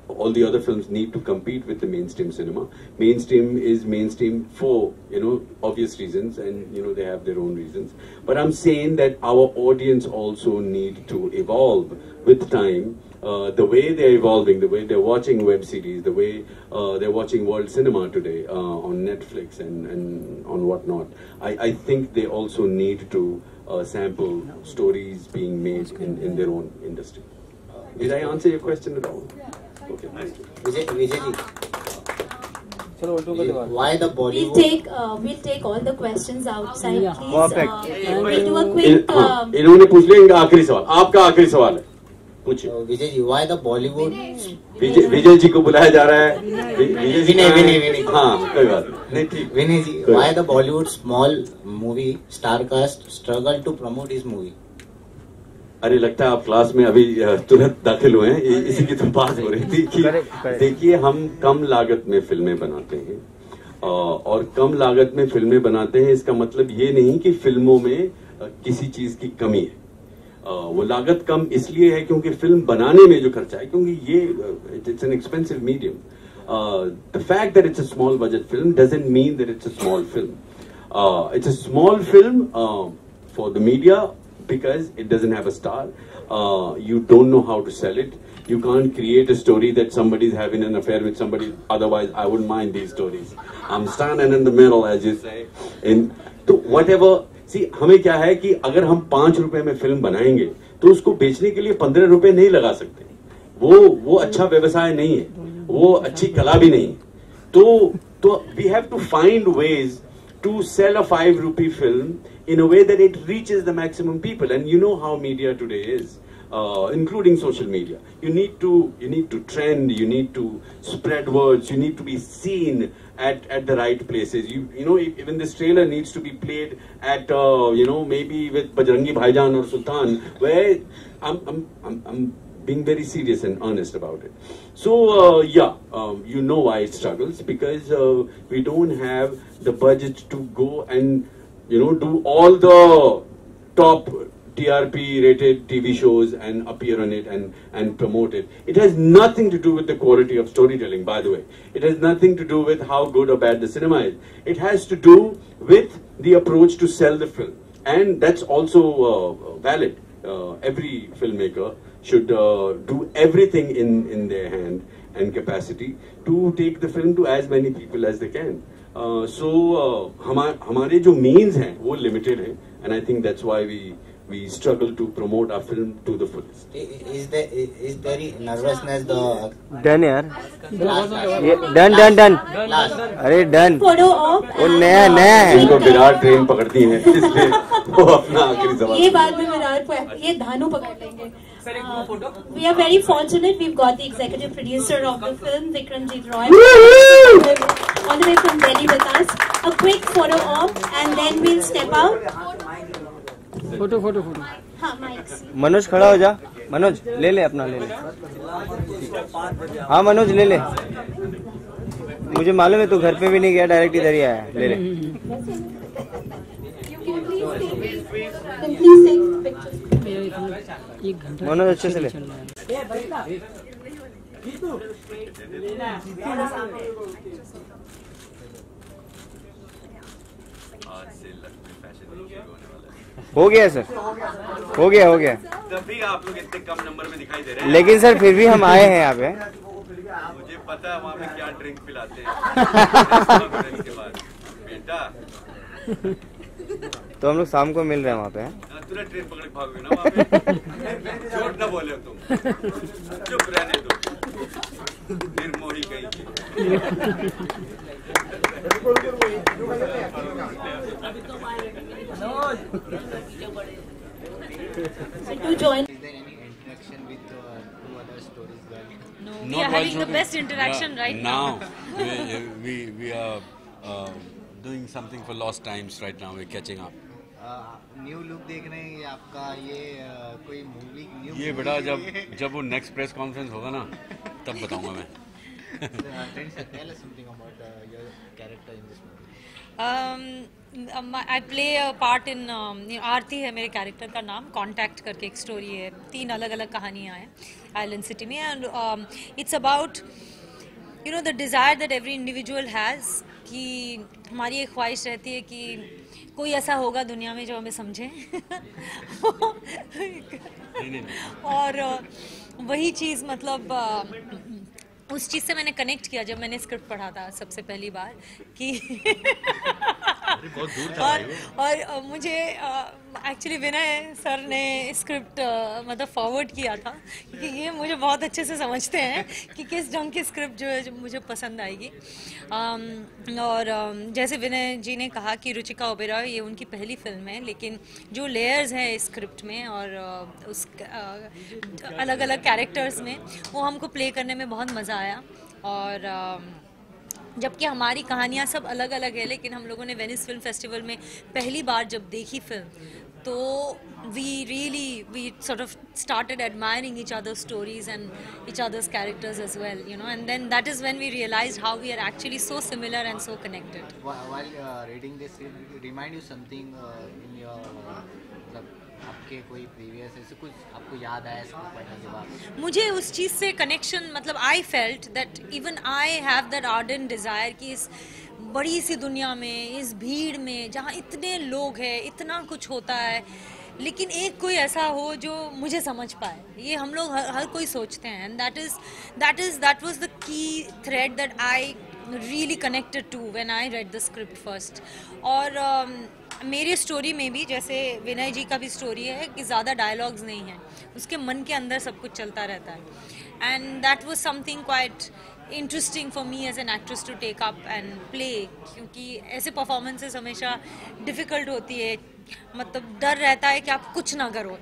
all the other films need to compete with the mainstream cinema. Mainstream is mainstream for you know obvious reasons, and you know they have their own reasons. But I'm saying that our audience also need to evolve with time Uh, the way they're evolving, the way they're watching web series, the way uh, they're watching world cinema today uh, on Netflix and, and on whatnot, I, I think they also need to uh, sample stories being made in, in their own industry. Did I answer your question at all? Okay, thank you. Vijay, Vijay ji. Why the We'll Bollywood? take uh, we'll take all the questions outside, Yeah. please. Perfect. Uh, we'll do a in- quick. हाँ, Um, इन्होंने पूछ लिया इनका आखिरी सवाल आपका आखिरी सवाल है पूछिए Vijay ji why the Bollywood Vijay Vijay ji को बुलाया जा रहा है। विजय जी विनय विनय विनय। हाँ कोई बात नहीं। ठीक। कोई why बात the Bollywood small movie star cast struggle to promote his movie? अरे लगता है आप क्लास में अभी तुरंत दाखिल हुए हैं। इसी की तो बात हो रही थी कि देखिए हम कम लागत में फ़िल्में बनाते हैं। और कम लागत में फ़िल्में बनाते हैं इसका मतलब ये नहीं कि फ़िल्मों में किसी चीज़ की कमी है। वो लागत कम इसलिए है क्योंकि फ़िल्म बनाने में जो खर्चा है, क्योंकि ये it's an expensive medium the fact that it's a small budget film doesn't mean that it's a small film it's a small film for the media because it doesn't have a star you don't know how to sell it you can create a story that somebody is having an affair with somebody otherwise I would mind these stories I am stand an an the moral what ever see हमें क्या है कि अगर हम पाँच रुपए में film बनाएँगे तो उसको बेचने के लिए पंद्रह रुपए नहीं लगा सकते। वो वो अच्छा व्यवसाय नहीं है। वो अच्छी कला भी नहीं तो तो we have to find ways to sell a five rupee film in a way that it reaches the maximum people and you know how media today is uh, including social media. You need to you need to trend. You need to spread words. You need to be seen at, at the right places. You you know even this trailer needs to be played at uh, you know maybe with Bajrangi Bhaijan or Sultan, where I'm I'm I'm, I'm being very serious and honest about it. So uh, yeah, um, you know why it struggles because uh, we don't have the budget to go and you know do all the top TRP rated TV shows and appear on it and, and promote it. It has nothing to do with the quality of storytelling, by the way. It has nothing to do with how good or bad the cinema is. It has to do with the approach to sell the film. And that's also uh, valid. Uh, every filmmaker should uh, do everything in, in their hand and capacity to take the film to as many people as they can. Uh, so uh, हमा- हमारे जो means हैं वो limited हैं and I think that's why we we struggle to promote our film to the fullest. Is there is there nervousness the done यार ये done done done अरे done Photo op. वो नया नया है इनको विराट ट्रेन पकड़ती है इसलिए वो अपना आखिरी सवाल ये बाद में विराट को ये धानु पकड़ लेंगे Uh, we are very fortunate we've got the executive producer of the film Vikramjit Roy all the way from Delhi with us a quick photo op and then we'll step out Photo photo photo. हाँ मनोज खड़ा हो जा। मनोज ले ले अपना ले ले। हाँ मनोज ले ले। मुझे मालूम है तू घर पे भी नहीं गया डायरेक्ट इधर ही आया। ले ले। मनोज अच्छे से ले। आज से है गया सर हो गया हो गया. तभी आप लोग इतने कम नंबर में दिखाई दे रहे हैं। लेकिन सर फिर भी हम आए हैं यहाँ पे। मुझे पता है वहाँ पे क्या ड्रिंक पिलाते हैं। के बाद। बेटा। तो हम लोग शाम को मिल रहे हैं वहाँ पे। हाँ, तुरंत ट्रेन पकड़ के भागोगे ना वहाँ पे। झूठ ना बोले तुम। चुप रहने दो। निर्मोही कहीं to join is there any interaction with uh, two other stories girl? No, Not we are having the best interaction Yeah, right now. now. we, we, we are uh, doing something for lost times right now. We're catching up. New look देख रहे हैं ये आपका ये uh, कोई movie new ये बेटा जब जब वो नेक्स्ट प्रेस कॉन्फ्रेंस होगा ना तब बताऊँगा मैं tell us something about uh, your character in this movie I play a part in um, you आरती है मेरे कैरेक्टर का नाम। कांटेक्ट करके एक स्टोरी है। तीन अलग अलग कहानियाँ हैं आइलैंड सिटी में। And it's about you know the desire that every individual has कि हमारी एक ख्वाहिश रहती है कि कोई ऐसा होगा दुनिया में जो हमें समझे। और uh, वही चीज़ मतलब uh, उस चीज़ से मैंने कनेक्ट किया जब मैंने स्क्रिप्ट पढ़ा था सबसे पहली बार कि और और मुझे एक्चुअली विनय सर ने स्क्रिप्ट मतलब फॉरवर्ड किया था क्योंकि ये मुझे बहुत अच्छे से समझते हैं कि किस ढंग की स्क्रिप्ट जो है जो मुझे पसंद आएगी। और जैसे विनय जी ने कहा कि रुचिका ओबेरा ये उनकी पहली फ़िल्म है लेकिन जो लेयर्स हैं स्क्रिप्ट में और उस अलग अलग कैरेक्टर्स में वो हमको प्ले करने में बहुत मज़ा आया और जबकि हमारी कहानियाँ सब अलग अलग है, लेकिन हम लोगों ने वेनिस फ़िल्म फेस्टिवल में पहली बार जब देखी फ़िल्म तो we really we sort of started admiring each other stories and each others characters as well you know and then that is when we realise how we are actually so similar and so connected आपके कोई previous ऐसे कुछ आपको याद आया इसको पढ़ने के बाद? मुझे उस चीज़ से कनेक्शन मतलब I felt that even I have that ardent desire कि इस बड़ी सी दुनिया में इस भीड़ में जहाँ इतने लोग हैं इतना कुछ होता है लेकिन एक कोई ऐसा हो जो मुझे समझ पाए। ये हम लोग हर, हर कोई सोचते हैं। And that is that is that was the key thread that I really connected to when I read the script first और um, मेरी स्टोरी में भी जैसे विनय जी का भी स्टोरी है कि ज़्यादा डायलॉग्स नहीं हैं। उसके मन के अंदर सब कुछ चलता रहता है। And that was something quite interesting for me as an actress to take up and play क्योंकि ऐसे परफॉर्मेंसेस हमेशा डिफ़िकल्ट होती है। मतलब डर रहता है कि आप कुछ ना करो।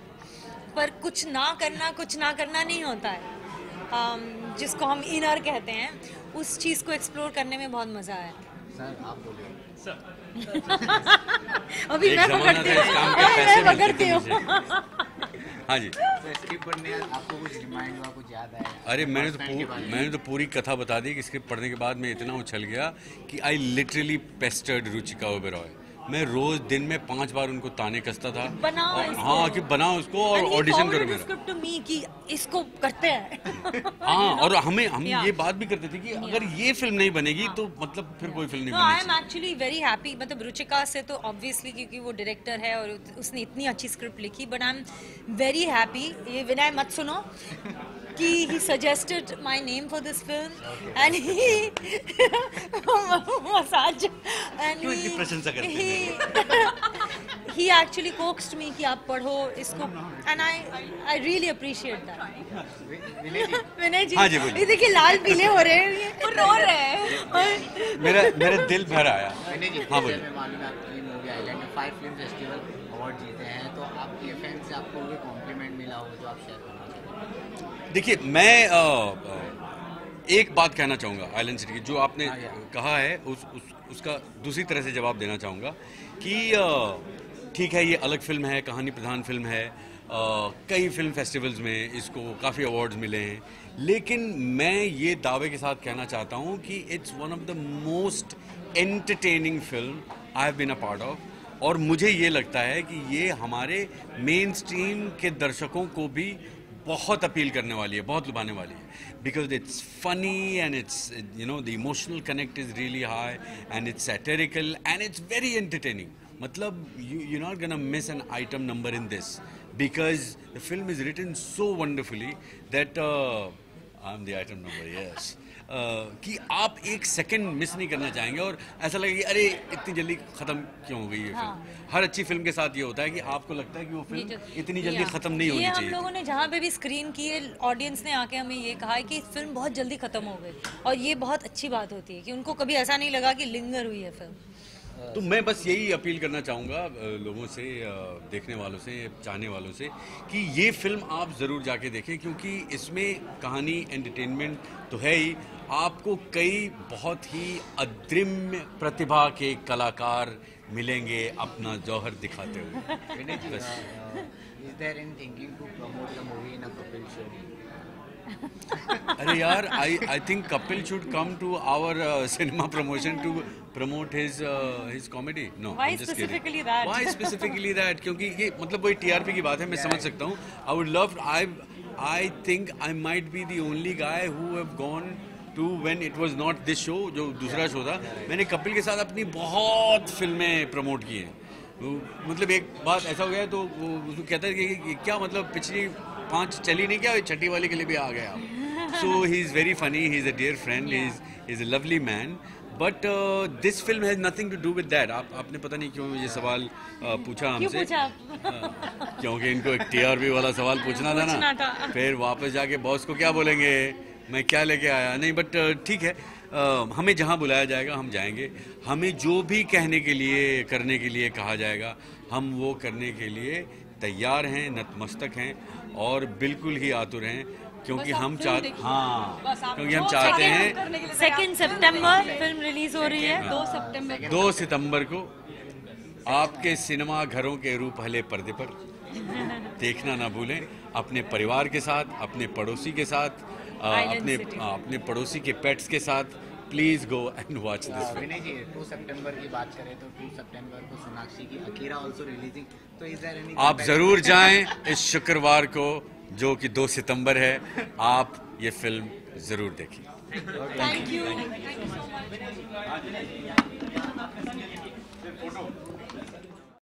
पर कुछ ना करना कुछ ना करना नहीं होता है। Um, जिसको हम इनर कहते हैं उस चीज़ को एक्सप्लोर करने में बहुत मज़ा आया। सर आप बोलिए। अभी मैं पकड़ती हूँ। के मैं पकड़ती हूँ। हाँ जी। तो स्क्रिप्ट पढ़ने आपको कुछ रिमाइंड हुआ कुछ याद आया? अरे मैंने तो के में? मैंने तो पूरी कथा बता दी कि स्क्रिप्ट पढ़ने के बाद मैं इतना उछल गया कि I literally pestered Ruchika Oberoi मैं रोज दिन में पाँच बार उनको ताने कसता था। बनाओ और- हाँ कि बनाओ उसको और ऑडिशन करो forwarded the मेरा। इसको करते हैं। हाँ और हमें हम Yeah. ये बात भी करते थे कि अगर ये फ़िल्म नहीं बनेगी तो मतलब फिर कोई फ़िल्म नहीं I am actually very happy मतलब रुचिका से तो ऑब्वियसली क्योंकि वो डायरेक्टर है और उसने इतनी अच्छी स्क्रिप्ट लिखी but I am very happy ये विनय मत सुनो। कि he suggested my name for this film and he massage and हैं he actually coaxed me कि आप पढ़ो इसको। And I I really appreciate that. विनय जी हाँ जी, बोलिए। ये देखिए लाल पीले हो रहे हैं। ये वो रो रहे हैं। मेरा मेरा दिल भर आया। मैंने जी हाँ बोलिए। हमें मालूम है आपकी मूवी आइलैंड में फाइव फ़िल्म फेस्टिवल अवार्ड जीते हैं। तो आपके फ़ैन से आपको कोई कॉम्प्लीमेंट मिला हो जो आप शेयर देखिए मैं अ, एक बात कहना चाहूँगा आइलैंड सिटी की जो आपने कहा है उस, उस उसका दूसरी तरह से जवाब देना चाहूँगा कि ठीक है ये अलग फ़िल्म है कहानी प्रधान फ़िल्म है अ, कई फ़िल्म फेस्टिवल्स में इसको काफ़ी अवार्ड्स मिले हैं लेकिन मैं ये दावे के साथ कहना चाहता हूँ कि it's one of the most entertaining film I have been a part of और मुझे ये लगता है कि ये हमारे मेन स्ट्रीम के दर्शकों को भी बहुत अपील करने वाली है, बहुत लुभाने वाली है because it's funny and it's you know the emotional connect is really high and it's satirical and it's very entertaining मतलब you you not gonna miss an item number in this because the film is written so wonderfully that I am the item number yes. कि आप एक second miss नहीं करना चाहेंगे और ऐसा लगेगा कि अरे इतनी जल्दी खत्म क्यों हो गई ये हाँ। फ़िल्म हर अच्छी फ़िल्म के साथ ये होता है कि आपको लगता है कि वो फ़िल्म इतनी जल्दी खत्म नहीं होनी चाहिए हम लोगों ने जहाँ पे भी स्क्रीन की है ऑडियंस ने आके हमें ये कहा है कि फ़िल्म बहुत जल्दी खत्म हो गई। और ये बहुत अच्छी बात होती है कि उनको कभी ऐसा नहीं लगा कि लिंगर हुई है फ़िल्म तो मैं बस यही अपील करना चाहूँगा लोगों से देखने वालों से चाहने वालों से कि ये फ़िल्म आप ज़रूर जाके देखें क्योंकि इसमें कहानी एंटरटेनमेंट तो है ही आपको कई बहुत ही अद्रिम्य प्रतिभा के कलाकार मिलेंगे अपना जौहर दिखाते हुए? अरे यार I I think Kapil should come to our cinema promotion to promote his his comedy no Why specifically that? Why specifically that क्योंकि ये मतलब वही टीआरपी की बात है मैं समझ सकता हूँ I would love I I think I might be the only guy who have gone to when it was not this show जो दूसरा शो था मैंने कपिल के साथ अपनी बहुत फ़िल्में प्रमोट की हैं। वो- मतलब एक बात ऐसा हो गया तो वो उसको कहता है कि क्या मतलब पिछली पाँच चली नहीं क्या छठी वाले के लिए भी आ गया आप? So he is very funny he is a dear friend he is is a lovely man but this film has nothing to do with that आप आपने पता नहीं क्यों ये सवाल uh, पूछा हमसे? पूछा क्योंकि इनको एक टीआरपी वाला सवाल पूछना था ना। फिर वापस जाके बॉस को क्या बोलेंगे? मैं क्या लेके आया? नहीं बट ठीक है। अ, हमें जहाँ बुलाया जाएगा हम जाएँगे। हमें जो भी कहने के लिए करने के लिए कहा जाएगा हम वो करने के लिए तैयार हैं नतमस्तक हैं और बिल्कुल ही आतुर हैं क्योंकि हम चाह हाँ क्योंकि हम चाहते हैं सेकेंड सितंबर फ़िल्म रिलीज़ हो रही है। दो सितंबर दो सितंबर को आपके सिनेमा घरों के रूप हले पर्दे पर। देखना ना भूलें अपने परिवार के साथ अपने पड़ोसी के साथ अपने अपने पड़ोसी के पेट्स के साथ please go and watch this Vinay ji 2 सितंबर की बात करें तो 2 सितंबर को सोनाक्षी की अकीरा आल्सो रिलीजिंग तो इज़ देयर एनी आप ज़रूर जाएँ इस शुक्रवार को जो कि 2 सितंबर है। आप ये फ़िल्म ज़रूर देखें thank you thank you so much